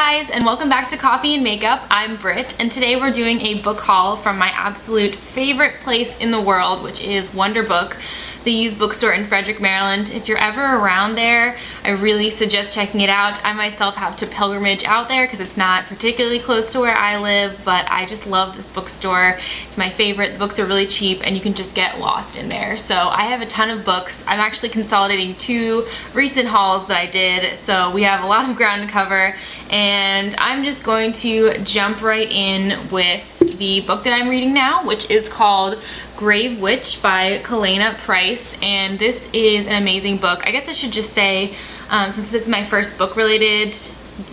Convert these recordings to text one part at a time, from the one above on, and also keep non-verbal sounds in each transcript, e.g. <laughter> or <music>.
guys and welcome back to Coffee and Makeup. I'm Britt and today we're doing a book haul from my absolute favorite place in the world which is Wonder Book the used bookstore in Frederick, Maryland. If you're ever around there, I really suggest checking it out. I myself have to pilgrimage out there because it's not particularly close to where I live, but I just love this bookstore. It's my favorite. The books are really cheap and you can just get lost in there. So I have a ton of books. I'm actually consolidating two recent hauls that I did, so we have a lot of ground to cover and I'm just going to jump right in with the book that I'm reading now, which is called Grave Witch by Kalayna Price. And this is an amazing book. I guess I should just say, um, since this is my first book related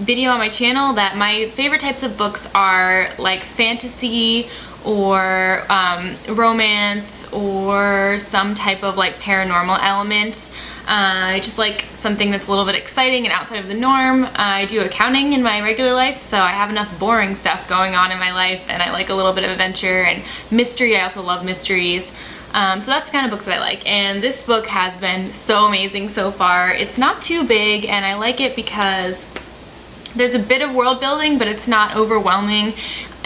video on my channel, that my favorite types of books are like fantasy or um, romance or some type of like paranormal element. Uh, just like something that's a little bit exciting and outside of the norm. Uh, I do accounting in my regular life, so I have enough boring stuff going on in my life, and I like a little bit of adventure and mystery. I also love mysteries. Um, so that's the kind of books that I like and this book has been so amazing so far. It's not too big and I like it because there's a bit of world building but it's not overwhelming.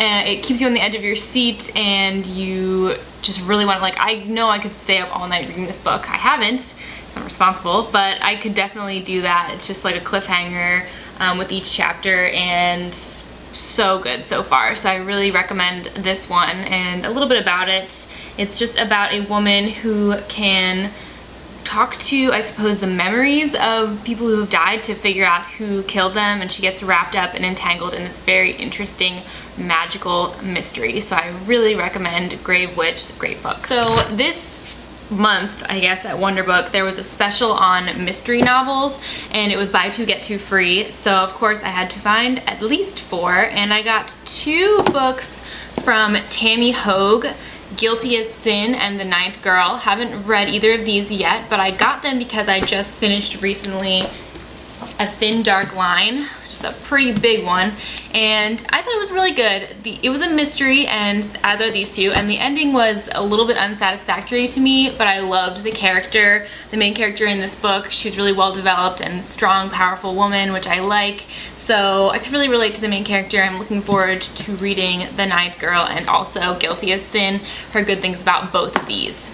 Uh, it keeps you on the edge of your seat and you just really want to like I know I could stay up all night reading this book. I haven't because I'm responsible, but I could definitely do that. It's just like a cliffhanger um, with each chapter and so good so far. So I really recommend this one and a little bit about it. It's just about a woman who can talk to, I suppose, the memories of people who have died to figure out who killed them and she gets wrapped up and entangled in this very interesting magical mystery. So I really recommend Grave Witch, great book. So this month, I guess, at Wonder Book, there was a special on mystery novels and it was buy two, get two free. So of course I had to find at least four and I got two books from Tami Hoag, Guilty as Sin and The Ninth Girl. Haven't read either of these yet, but I got them because I just finished recently A Thin Dark Line, which is a pretty big one and I thought it was really good. The, it was a mystery and as are these two and the ending was a little bit unsatisfactory to me but I loved the character, the main character in this book. She's really well developed and strong, powerful woman which I like so I could really relate to the main character. I'm looking forward to reading The Ninth Girl and also Guilty as Sin. her good things about both of these.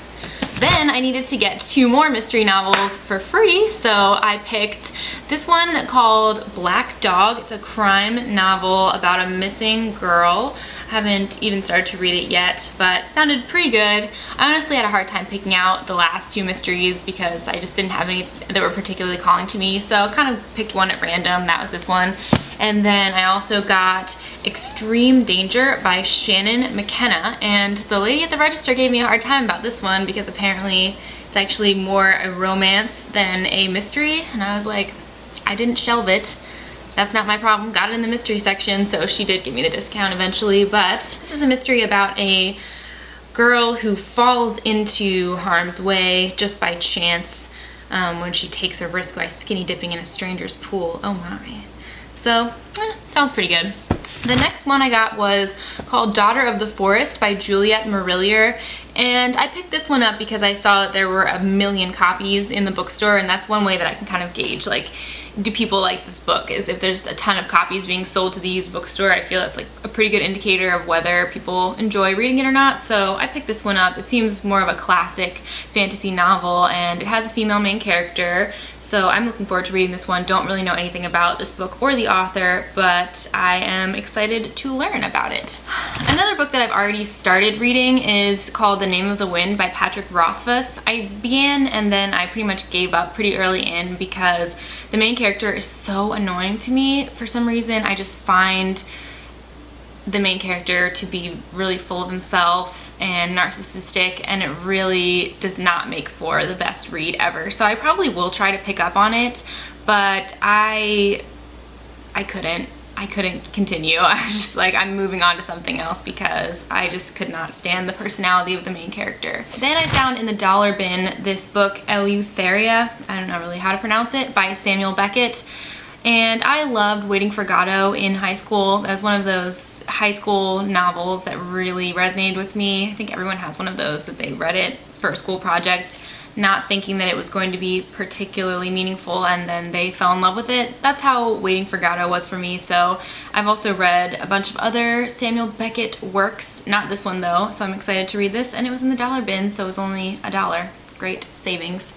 Then I needed to get two more mystery novels for free, so I picked this one called Black Dog. It's a crime novel about a missing girl. Haven't even started to read it yet, but sounded pretty good. I honestly had a hard time picking out the last two mysteries because I just didn't have any that were particularly calling to me, so I kind of picked one at random. That was this one. And then I also got Extreme Danger by Shannon McKenna. And the lady at the register gave me a hard time about this one because apparently it's actually more a romance than a mystery. And I was like, I didn't shelve it. That's not my problem. Got it in the mystery section, so she did give me the discount eventually. But this is a mystery about a girl who falls into harm's way just by chance um, when she takes a risk by skinny dipping in a stranger's pool. Oh my. So, eh, sounds pretty good. The next one I got was called Daughter of the Forest by Juliet Marillier. And I picked this one up because I saw that there were a million copies in the bookstore and that's one way that I can kind of gauge like do people like this book? Is if there's a ton of copies being sold to the used bookstore I feel that's like a pretty good indicator of whether people enjoy reading it or not. So I picked this one up. It seems more of a classic fantasy novel and it has a female main character. So I'm looking forward to reading this one. Don't really know anything about this book or the author but I am excited to learn about it. Another book that I've already started reading is called The Name of the Wind by Patrick Rothfuss I began and then I pretty much gave up pretty early in because the main character is so annoying to me. For some reason, I just find the main character to be really full of himself and narcissistic and it really does not make for the best read ever. So I probably will try to pick up on it, but I I couldn't. I couldn't continue. <laughs> I was just like, I'm moving on to something else because I just could not stand the personality of the main character. Then I found in the dollar bin this book, Eleutheria, I don't know really how to pronounce it, by Samuel Beckett. And I loved Waiting for Godot in high school. That was one of those high school novels that really resonated with me. I think everyone has one of those that they read it for a school project not thinking that it was going to be particularly meaningful and then they fell in love with it. That's how Waiting for Godot was for me. So I've also read a bunch of other Samuel Beckett works, not this one though, so I'm excited to read this and it was in the dollar bin so it was only a dollar. Great savings.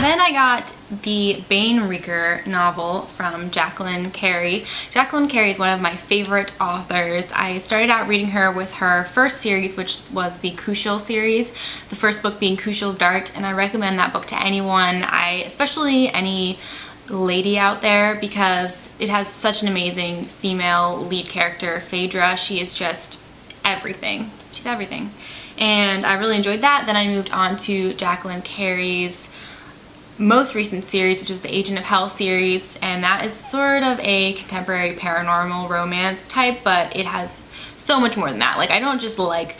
Then I got the Banewreaker novel from Jacqueline Carey. Jacqueline Carey is one of my favorite authors. I started out reading her with her first series, which was the Kushiel series, the first book being Kushiel's Dart, and I recommend that book to anyone, I especially any lady out there because it has such an amazing female lead character, Phaedra. She is just everything. She's everything. And I really enjoyed that. Then I moved on to Jacqueline Carey's most recent series, which is the Agent of Hel series, and that is sort of a contemporary paranormal romance type, but it has so much more than that. Like, I don't just like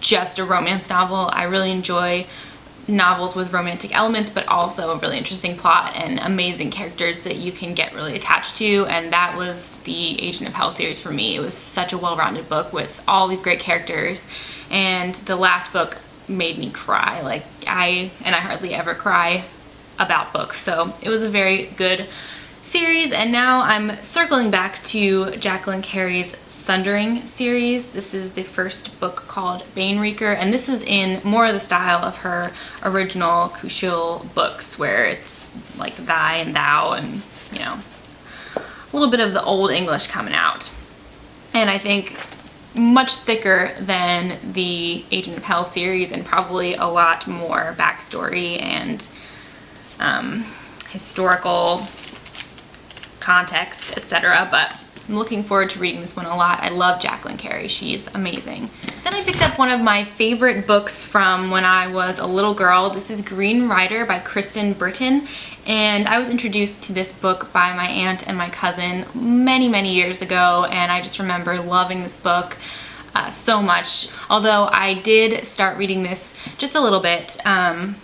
just a romance novel. I really enjoy novels with romantic elements, but also a really interesting plot and amazing characters that you can get really attached to, and that was the Agent of Hel series for me. It was such a well-rounded book with all these great characters, and the last book made me cry. Like, I, and I hardly ever cry about books. So it was a very good series and now I'm circling back to Jacqueline Carey's Sundering series. This is the first book called Banewreaker and this is in more of the style of her original Kushiel books where it's like thy and thou and you know a little bit of the old English coming out. And I think much thicker than the Agent of Hel series and probably a lot more backstory and um, historical context, etc. But I'm looking forward to reading this one a lot. I love Jacqueline Carey. She's amazing. Then I picked up one of my favorite books from when I was a little girl. This is Green Rider by Kristen Britain. And I was introduced to this book by my aunt and my cousin many, many years ago. And I just remember loving this book. Uh, so much. Although I did start reading this just a little bit. Um,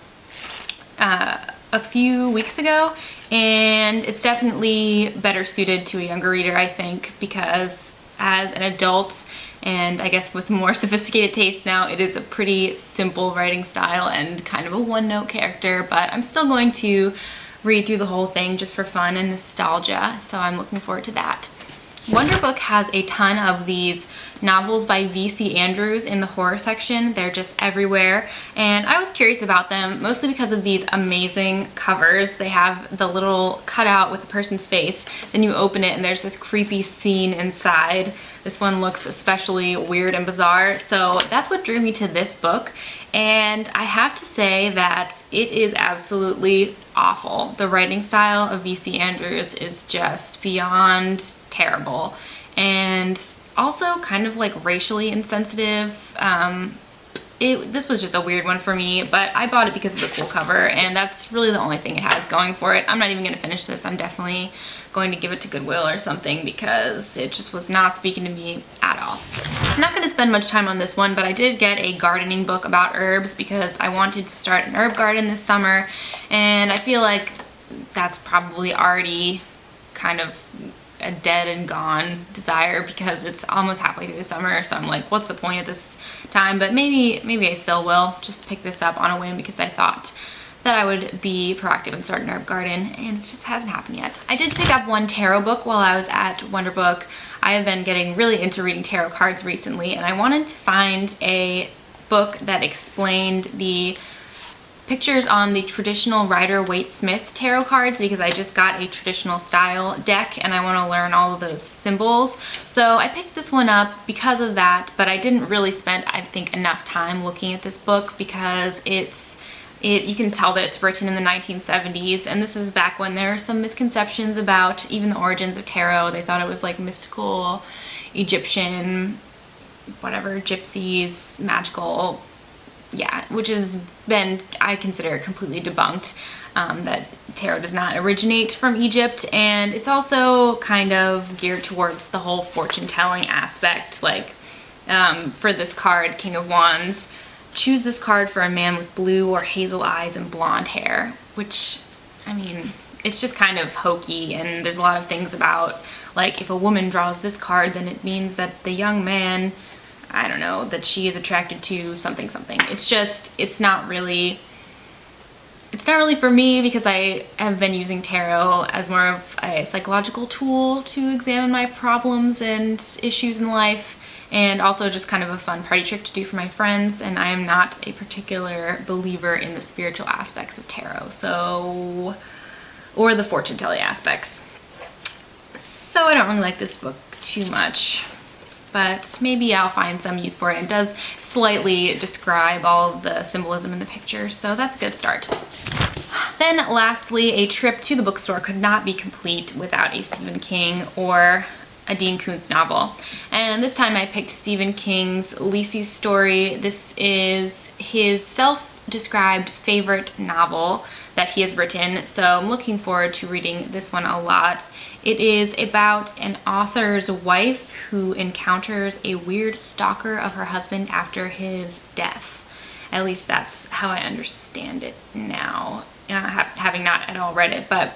uh, a few weeks ago and it's definitely better suited to a younger reader I think because as an adult and I guess with more <laughs> sophisticated taste now it is a pretty simple writing style and kind of a one-note character but I'm still going to read through the whole thing just for fun and nostalgia so I'm looking forward to that. Wonder Book has a ton of these novels by V.C. Andrews in the horror section. They're just everywhere and I was curious about them mostly because of these amazing covers. They have the little cutout with the person's face. Then you open it and there's this creepy scene inside. This one looks especially weird and bizarre. So that's what drew me to this book. And I have to say that it is absolutely awful. The writing style of V.C. Andrews is just beyond terrible and also kind of like racially insensitive. Um, it, this was just a weird one for me, but I bought it because of the cool cover, and that's really the only thing it has going for it. I'm not even going to finish this. I'm definitely going to give it to Goodwill or something because it just was not speaking to me at all. I'm not going to spend much time on this one, but I did get a gardening book about herbs because I wanted to start an herb garden this summer, and I feel like that's probably already kind of a dead and gone desire because it's almost halfway through the summer so I'm like what's the point at this time but maybe maybe I still will just pick this up on a whim because I thought that I would be proactive and start an herb garden and it just hasn't happened yet. I did pick up one tarot book while I was at Wonderbook. I have been getting really into reading tarot cards recently and I wanted to find a book that explained the pictures on the traditional Rider-Waite-Smith tarot cards because I just got a traditional style deck and I want to learn all of those symbols. So I picked this one up because of that, but I didn't really spend, I think, enough time looking at this book because it's it, you can tell that it's written in the 1970s and this is back when there are some misconceptions about even the origins of tarot. They thought it was like mystical, Egyptian, whatever, gypsies, magical, yeah, which has been, I consider, it completely debunked. Um, that tarot does not originate from Egypt and it's also kind of geared towards the whole fortune telling aspect like um, for this card King of Wands choose this card for a man with blue or hazel eyes and blonde hair which I mean it's just kind of hokey and there's a lot of things about like if a woman draws this card then it means that the young man I don't know, that she is attracted to something something. It's just, it's not really it's not really for me because I have been using tarot as more of a psychological tool to examine my problems and issues in life and also just kind of a fun party trick to do for my friends and I am not a particular believer in the spiritual aspects of tarot so or the fortune telling aspects so I don't really like this book too much but maybe I'll find some use for it. It does slightly describe all the symbolism in the picture, so that's a good start. Then lastly, a trip to the bookstore could not be complete without a Stephen King or a Dean Koontz novel. And this time I picked Stephen King's Lisey's Story. This is his self-described favorite novel that he has written, so I'm looking forward to reading this one a lot. It is about an author's wife who encounters a weird stalker of her husband after his death. At least that's how I understand it now, uh, having not at all read it, but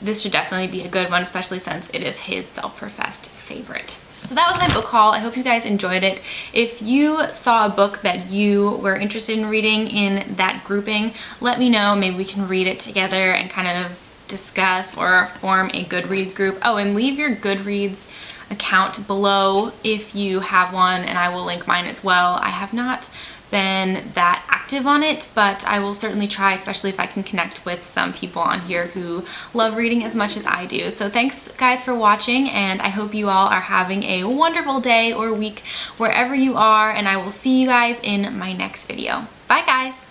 this should definitely be a good one, especially since it is his self-professed favorite. So that was my book haul. I hope you guys enjoyed it. If you saw a book that you were interested in reading in that grouping, let me know. Maybe we can read it together and kind of discuss or form a Goodreads group. Oh, and leave your Goodreads account below if you have one and I will link mine as well. I have not been that active on it, but I will certainly try, especially if I can connect with some people on here who love reading as much as I do. So thanks guys for watching, and I hope you all are having a wonderful day or week wherever you are, and I will see you guys in my next video. Bye guys!